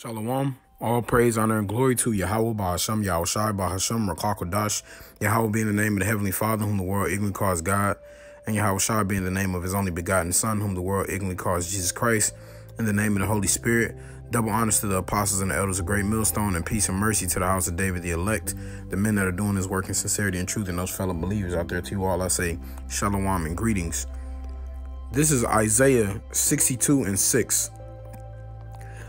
Shalom. All praise, honor, and glory to Yahweh Bahasham, Yahushai Bahasham, Rakakodash, Yahweh being the name of the Heavenly Father, whom the world ignorantly calls God, and Yahushai being the name of his only begotten Son, whom the world ignorantly calls Jesus Christ, in the name of the Holy Spirit. Double honors to the apostles and the elders of Great Millstone, and peace and mercy to the house of David the elect, the men that are doing this work in sincerity and truth, and those fellow believers out there to you all. I say shalom and greetings. This is Isaiah 62 and 6.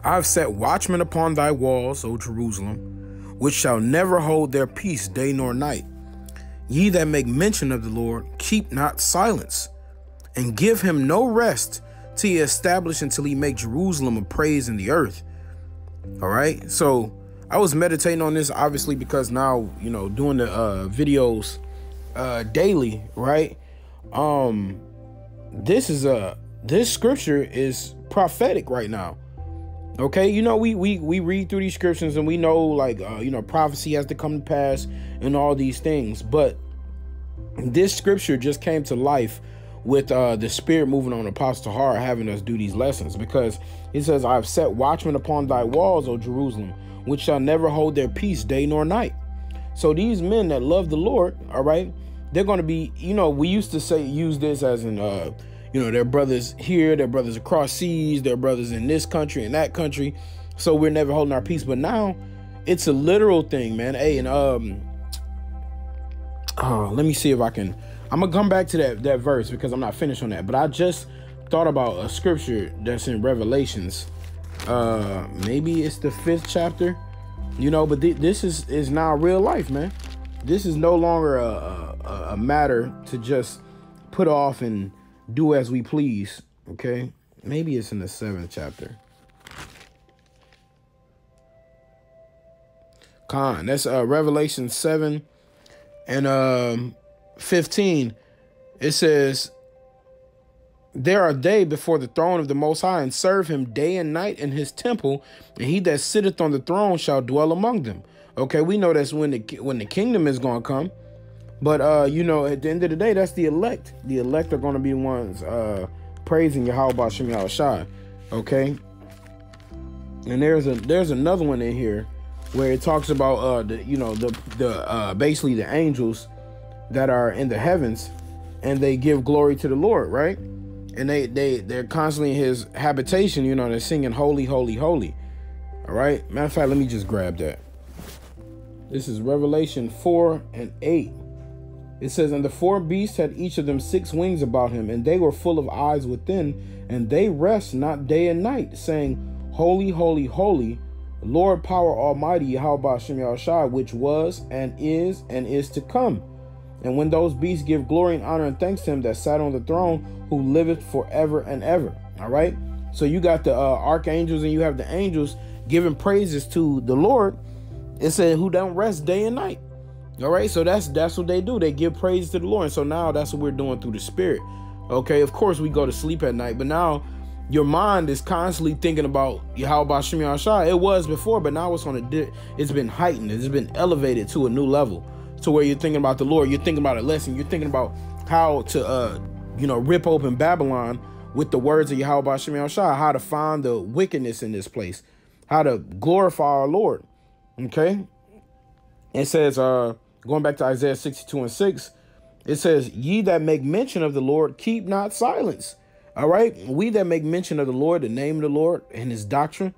I have set watchmen upon thy walls, O Jerusalem, which shall never hold their peace day nor night. Ye that make mention of the Lord, keep not silence, and give him no rest till he establish until he make Jerusalem a praise in the earth. All right. So I was meditating on this obviously because now, you know, doing the uh videos uh daily, right? Um this is a this scripture is prophetic right now. Okay, you know we we we read through these scriptures and we know like uh, you know prophecy has to come to pass and all these things, but this scripture just came to life with uh, the spirit moving on Apostle Hart having us do these lessons because he says, "I've set watchmen upon thy walls, O Jerusalem, which shall never hold their peace day nor night." So these men that love the Lord, all right, they're going to be, you know, we used to say use this as an uh you know, their brothers here, their brothers across seas, their brothers in this country and that country. So we're never holding our peace. But now it's a literal thing, man. Hey, and um oh, let me see if I can I'm gonna come back to that that verse because I'm not finished on that. But I just thought about a scripture that's in Revelations. Uh maybe it's the fifth chapter. You know, but th this is is now real life, man. This is no longer a, a, a matter to just put off and do as we please. Okay, maybe it's in the seventh chapter. Con, that's uh Revelation 7 and um 15. It says, There are day before the throne of the Most High, and serve him day and night in his temple, and he that sitteth on the throne shall dwell among them. Okay, we know that's when the when the kingdom is gonna come. But uh, you know, at the end of the day, that's the elect. The elect are going to be ones uh, praising Yahweh Bashem Yahushai. Okay. And there's a there's another one in here where it talks about uh the you know the the uh basically the angels that are in the heavens and they give glory to the Lord, right? And they they they're constantly in his habitation, you know, they're singing holy, holy, holy. All right. Matter of fact, let me just grab that. This is Revelation 4 and 8. It says, And the four beasts had each of them six wings about him, and they were full of eyes within, and they rest not day and night, saying, Holy, holy, holy, Lord power almighty, Yahweh Shem which was, and is, and is to come. And when those beasts give glory and honor and thanks to him that sat on the throne, who liveth forever and ever. All right? So you got the uh, archangels and you have the angels giving praises to the Lord. It said, who don't rest day and night. All right, so that's that's what they do. They give praise to the Lord. And so now that's what we're doing through the Spirit. Okay, of course we go to sleep at night, but now your mind is constantly thinking about how about Shemi Shah. It was before, but now it's on a di- it's been heightened. It's been elevated to a new level, to where you're thinking about the Lord. You're thinking about a lesson. You're thinking about how to uh you know rip open Babylon with the words of Yahweh Shemi Shah. How to find the wickedness in this place. How to glorify our Lord. Okay. It says uh going back to Isaiah 62 and 6, it says, Ye that make mention of the Lord, keep not silence. All right. We that make mention of the Lord, the name of the Lord and his doctrine.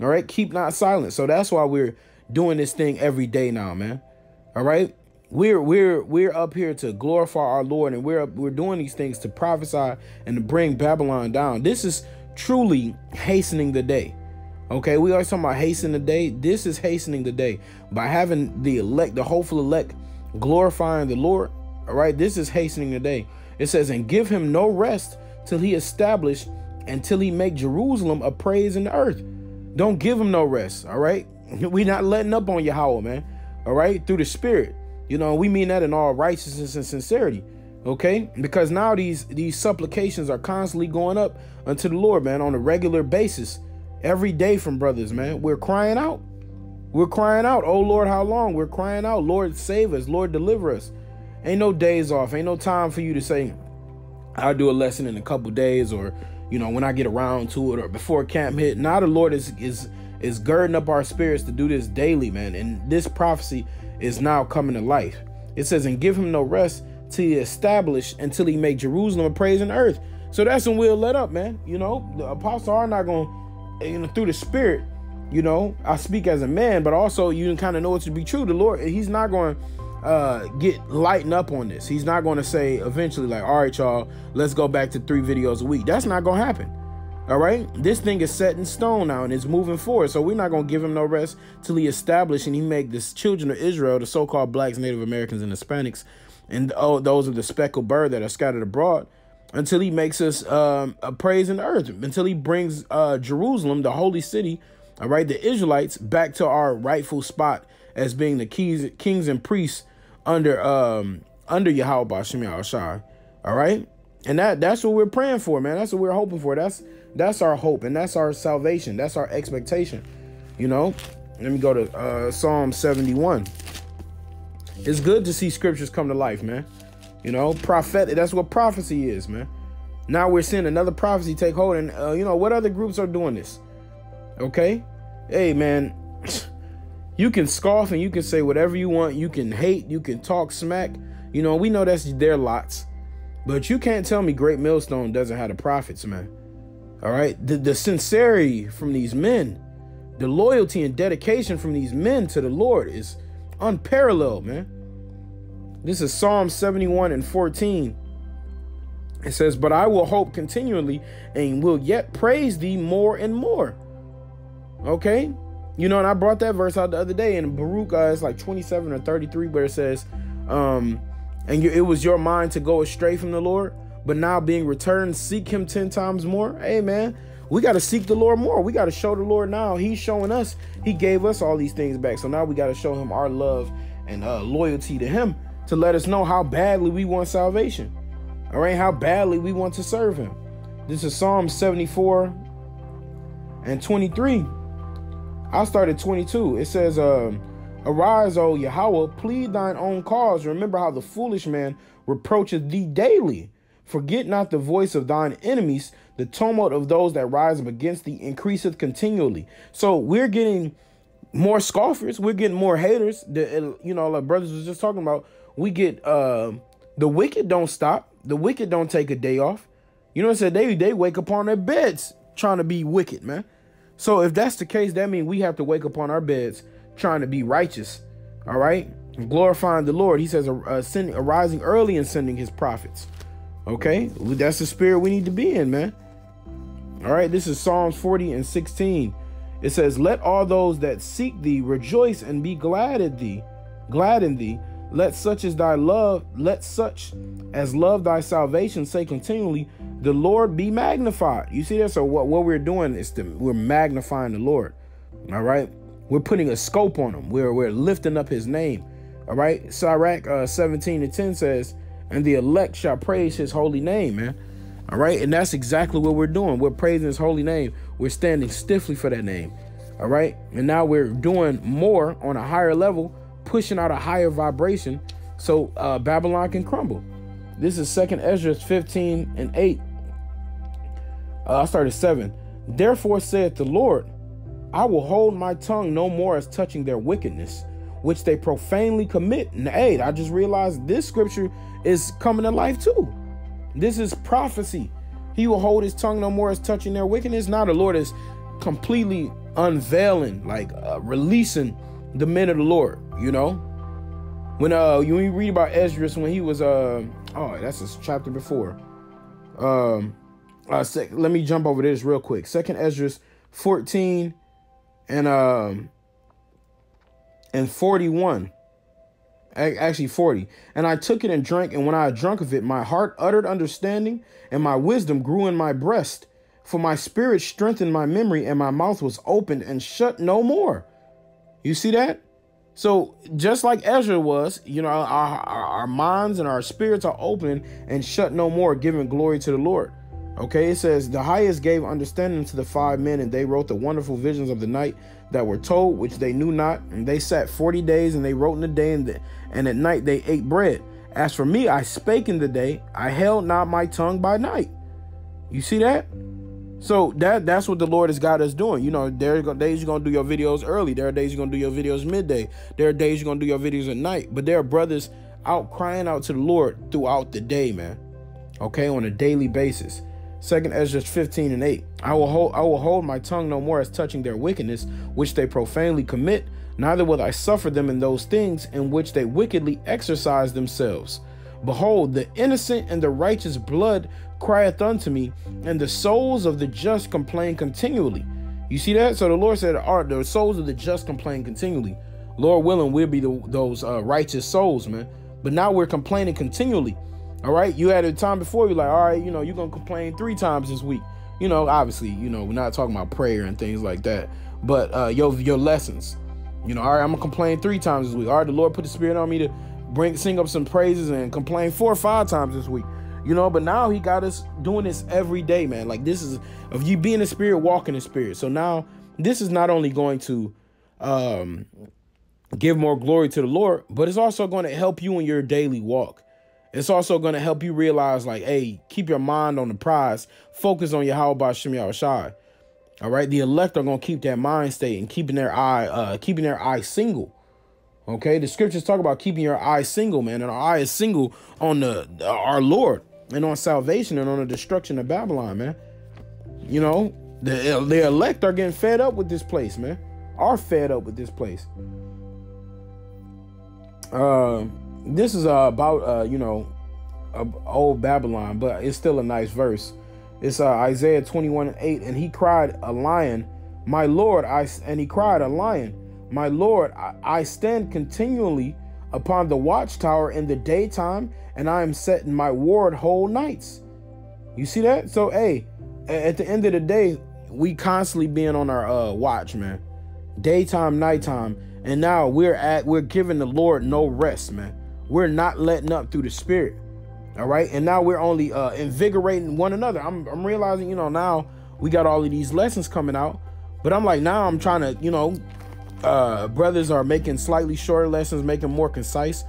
All right. Keep not silent. So that's why we're doing this thing every day now, man. All right. We're we're we're up here to glorify our Lord, and we're we're doing these things to prophesy and to bring Babylon down. This is truly hastening the day. Okay, we always talking about hastening the day. This is hastening the day by having the elect, the hopeful elect, glorifying the Lord. All right, this is hastening the day. It says, and give him no rest till he establish until he make Jerusalem a praise in the earth. Don't give him no rest. All right, we not letting up on Yahweh, man. All right, through the Spirit. You know, we mean that in all righteousness and sincerity. Okay, because now these these supplications are constantly going up unto the Lord, man, on a regular basis every day from brothers, man. We're crying out. We're crying out, oh Lord, how long? We're crying out, Lord, save us, Lord, deliver us. Ain't no days off. Ain't no time for you to say, I'll do a lesson in a couple days or, you know, when I get around to it or before camp hit. Now the Lord is is is girding up our spirits to do this daily, man. And this prophecy is now coming to life. It says, and give him no rest till he establish until he make Jerusalem a praise in earth. So that's when we'll let up, man. You know, the apostles are not going, you know, through the spirit, you know, I speak as a man, but also you can kind of know it to be true. The Lord, he's not going uh get lighten up on this. He's not going to say eventually like, all right, y'all, let's go back to three videos a week. That's not going to happen. All right, this thing is set in stone now and it's moving forward. So we're not gonna give him no rest till he establish and he make this children of Israel, the so-called blacks, Native Americans, and Hispanics, and oh, those of the speckled bird that are scattered abroad, until he makes us um, a praise in the earth, until he brings uh, Jerusalem, the holy city, all right, the Israelites back to our rightful spot as being the keys, kings and priests under um under Yahweh Shemi Shai. All right, and that that's what we're praying for, man. That's what we're hoping for. That's that's our hope and that's our salvation. That's our expectation. You know, let me go to uh, Psalm 71. It's good to see scriptures come to life, man. You know, prophet. That's what prophecy is, man. Now we're seeing another prophecy take hold, and uh, you know what other groups are doing this? Okay, hey man, you can scoff and you can say whatever you want. You can hate. You can talk smack. You know, we know that's their lots, but you can't tell me Great Millstone doesn't have the prophets, man. All right. The, the sincerity from these men, the loyalty and dedication from these men to the Lord is unparalleled, man. This is Psalm 71 and 14. It says, But I will hope continually and will yet praise thee more and more. Okay? You know, and I brought that verse out the other day in Baruch, uh, it's like 27 or 33, where it says, um, and you, it was your mind to go astray from the Lord but now being returned, seek him 10 times more. Man, we got to seek the Lord more. We got to show the Lord now. He's showing us, he gave us all these things back. So now we got to show him our love and uh, loyalty to him to let us know how badly we want salvation. All right, how badly we want to serve him. This is Psalm 74 and 23. I'll start at 22. It says, um, Arise, O Yahweh, plead thine own cause. Remember how the foolish man reproacheth thee daily. Forget not the voice of thine enemies, the tumult of those that rise up against thee increaseth continually. So we're getting more scoffers, we're getting more haters. The you know, like brothers was just talking about, we get uh the wicked don't stop, the wicked don't take a day off. You know what I'm saying? They they wake up on their beds trying to be wicked, man. So if that's the case, that means we have to wake up on our beds trying to be righteous. All right, glorifying the Lord. He says, uh, sending, arising early and sending his prophets. Okay, that's the spirit we need to be in, man. All right, this is Psalms 40 and 16. It says, Let all those that seek thee rejoice and be glad in thee, glad in thee. Let such as thy love, let such as love thy salvation say continually, the Lord be magnified. You see that? So what, what we're doing is to, we're magnifying the Lord. All right. We're putting a scope on him. We're we're lifting up his name. All right. Sirach uh, 17 and 10 says, and the elect shall praise his holy name, man. All right. And that's exactly what we're doing. We're praising his holy name. We're standing stiffly for that name. All right. And now we're doing more on a higher level, pushing out a higher vibration so uh, Babylon can crumble. This is Second Ezra 15 and 8. Uh, I started 7. Therefore saith the Lord, I will hold my tongue no more as touching their wickedness, which they profanely commit. And hey, I just realized this scripture is coming to life too. This is prophecy. He will hold his tongue no more as touching their wickedness. Now the Lord is completely unveiling, like uh, releasing the men of the Lord. You know, when uh when you read about Ezra when he was uh oh that's a chapter before. Um, uh, sec- let me jump over this real quick. Second Ezra 14 and um and 41 actually 40. And I took it and drank, and when I had drunk of it, my heart uttered understanding, and my wisdom grew in my breast. For my spirit strengthened my memory, and my mouth was opened and shut no more. You see that? So just like Ezra was, you know, our, our, our minds and our spirits are open and shut no more, giving glory to the Lord. Okay, it says, The highest gave understanding to the five men, and they wrote the wonderful visions of the night that were told, which they knew not. And they sat 40 days, and they wrote in the day, and, the, and at night they ate bread. As for me, I spake in the day, I held not my tongue by night. You see that? So that that's what the Lord has got us doing. You know, there are days you're gonna do your videos early. There are days you're gonna do your videos midday. There are days you're gonna do your videos at night. But there are brothers out crying out to the Lord throughout the day, man. Okay, on a daily basis. Second Ezra 15 and 8. I will hold I will hold my tongue no more as touching their wickedness, which they profanely commit, neither will I suffer them in those things in which they wickedly exercise themselves. Behold, the innocent and the righteous blood crieth unto me, and the souls of the just complain continually. You see that? So the Lord said, "Are the souls of the just complain continually." Lord willing, we'll be the, those uh, righteous souls, man. But now we're complaining continually. All right, you had a time before you're like, all right, you know, you're gonna complain three times this week. You know, obviously, you know, we're not talking about prayer and things like that, but uh, your your lessons. You know, all right, I'm gonna complain three times this week. All right, the Lord put the Spirit on me to bring sing up some praises and complain four or five times this week. You know, but now he got us doing this every day, man. Like this is of you being the spirit, walking the spirit. So now this is not only going to um give more glory to the Lord, but it's also going to help you in your daily walk. It's also going to help you realize, like, hey, keep your mind on the prize. Focus on your how about Shem Shai. All right. The elect are going to keep that mind state and keeping their eye, uh, keeping their eye single. Okay. The scriptures talk about keeping your eye single, man. And our eye is single on the our Lord and on salvation and on the destruction of Babylon, man. You know, the, the elect are getting fed up with this place, man. Are fed up with this place. Uh, this is uh, about uh, you know, old Babylon, but it's still a nice verse. It's uh, Isaiah 21 and 8, and he cried a lion, my Lord, I and he cried a lion, my Lord, I, I stand continually upon the watchtower in the daytime, and I am setting my ward whole nights. You see that? So hey, at the end of the day, we constantly being on our uh watch, man. Daytime, nighttime. And now we're at we're giving the Lord no rest, man. We're not letting up through the spirit. All right. And now we're only uh invigorating one another. I'm I'm realizing, you know, now we got all of these lessons coming out. But I'm like, now I'm trying to, you know, uh brothers are making slightly shorter lessons, making more concise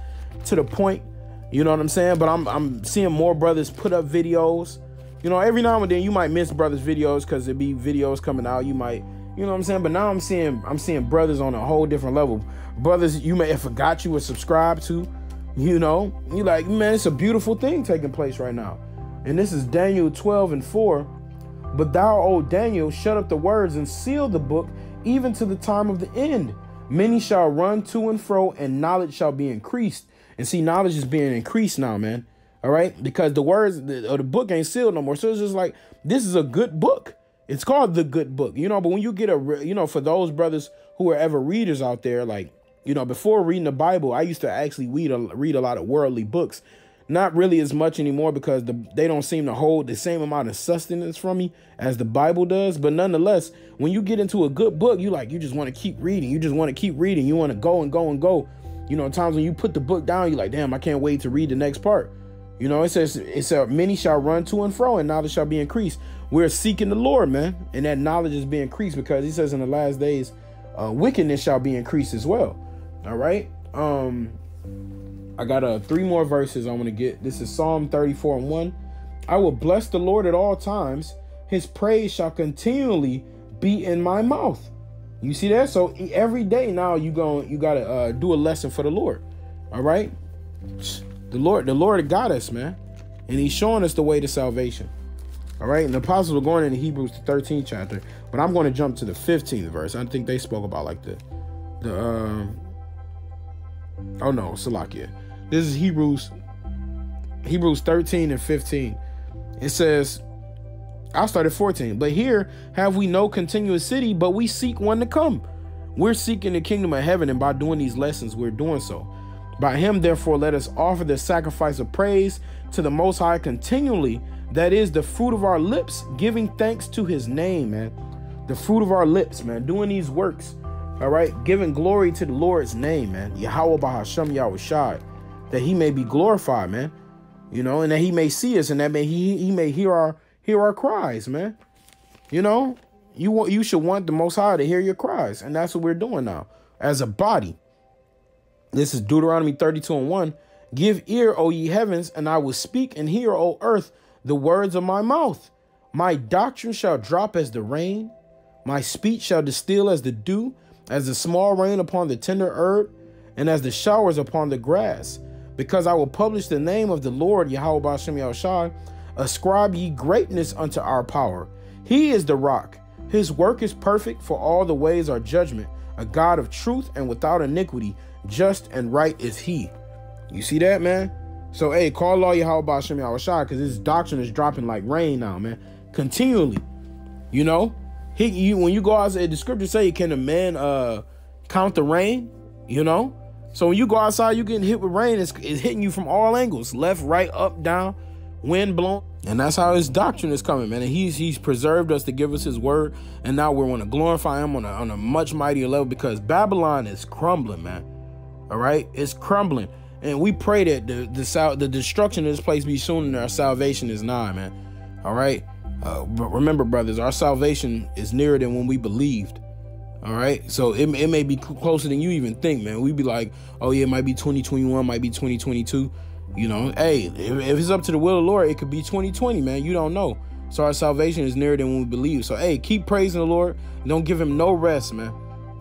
to the point. You know what I'm saying? But I'm I'm seeing more brothers put up videos. You know, every now and then you might miss brothers' videos because it be videos coming out. You might you know what I'm saying? But now I'm seeing I'm seeing brothers on a whole different level. Brothers you may have forgot you were subscribed to. You know, you like, man, it's a beautiful thing taking place right now. And this is Daniel 12 and 4. But thou, O Daniel, shut up the words and seal the book even to the time of the end. Many shall run to and fro, and knowledge shall be increased. And see, knowledge is being increased now, man. All right, because the words the, the book ain't sealed no more. So it's just like this is a good book. It's called the good book, you know. But when you get a, you know, for those brothers who are ever readers out there, like, you know, before reading the Bible, I used to actually read a, read a lot of worldly books. Not really as much anymore because the, they don't seem to hold the same amount of sustenance from me as the Bible does. But nonetheless, when you get into a good book, you like you just want to keep reading. You just want to keep reading. You want to go and go and go. You know, times when you put the book down, you're like, damn, I can't wait to read the next part. You know, it says it says many shall run to and fro, and knowledge shall be increased we're seeking the Lord, man, and that knowledge is being increased because he says in the last days, uh, wickedness shall be increased as well. All right. Um, I got uh three more verses I want to get. This is Psalm 34 and 1. I will bless the Lord at all times. His praise shall continually be in my mouth. You see that? So every day now you going you gotta uh, do a lesson for the Lord. All right. The Lord, the Lord got us, man, and He's showing us the way to salvation. All right, and the apostles were going into Hebrews the 13th chapter, but I'm going to jump to the 15th verse. I think they spoke about like the the um oh no, Salakia. This is Hebrews Hebrews 13 and 15. It says, I'll start at 14. But here have we no continuous city, but we seek one to come. We're seeking the kingdom of heaven, and by doing these lessons, we're doing so. By him, therefore, let us offer the sacrifice of praise to the Most High continually that is the fruit of our lips, giving thanks to his name, man. The fruit of our lips, man. Doing these works. All right. Giving glory to the Lord's name, man. Yahweh Bahasham Yahushai. That he may be glorified, man. You know, and that he may see us and that may he he may hear our hear our cries, man. You know, you want you should want the most high to hear your cries. And that's what we're doing now as a body. This is Deuteronomy 32 and 1. Give ear, O ye heavens, and I will speak, and hear, O earth, the words of my mouth. My doctrine shall drop as the rain, my speech shall distill as the dew, as the small rain upon the tender herb, and as the showers upon the grass. Because I will publish the name of the Lord, Yahweh Bashem Yahushai. Ascribe ye greatness unto our power. He is the rock. His work is perfect, for all the ways are judgment. A God of truth and without iniquity, just and right is he. You see that, man? So, hey, call all your Yahweh Bashem Yahushai, because his doctrine is dropping like rain now, man. Continually. You know? He you when you go outside, the scripture say, can a man uh count the rain? You know? So when you go outside, you're getting hit with rain, it's, it's hitting you from all angles, left, right, up, down, wind blowing. And that's how his doctrine is coming, man. And he's he's preserved us to give us his word. And now we're to glorify him on a, on a much mightier level because Babylon is crumbling, man. All right? It's crumbling. And we pray that the the, the destruction of this place be soon and our salvation is nigh, man. All right? Uh, but remember, brothers, our salvation is nearer than when we believed. All right. So it, it may be closer than you even think, man. We'd be like, oh, yeah, it might be 2021, might be 2022. You know, hey, if, if it's up to the will of the Lord, it could be 2020, man. You don't know. So our salvation is nearer than when we believe. So, hey, keep praising the Lord. Don't give him no rest, man.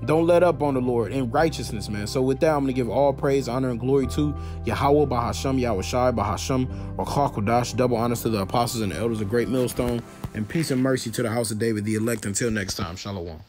Don't let up on the Lord in righteousness, man. So with that, I'm going to give all praise, honor, and glory to Yahweh, Bahasham, Yahushai, Bahasham, Rakhakodash, double honors to the apostles and the elders of Great Millstone, and peace and mercy to the house of David, the elect. Until next time, Shalom.